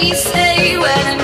we stay when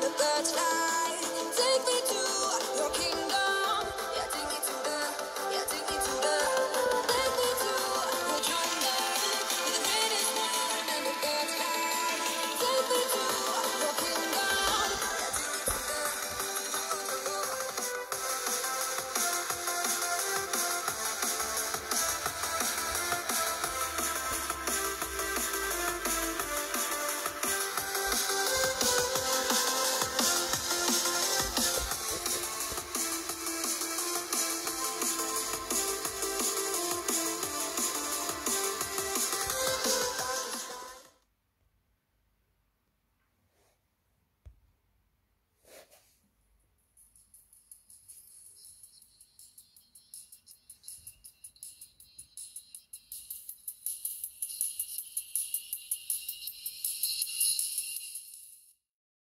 the birds fly.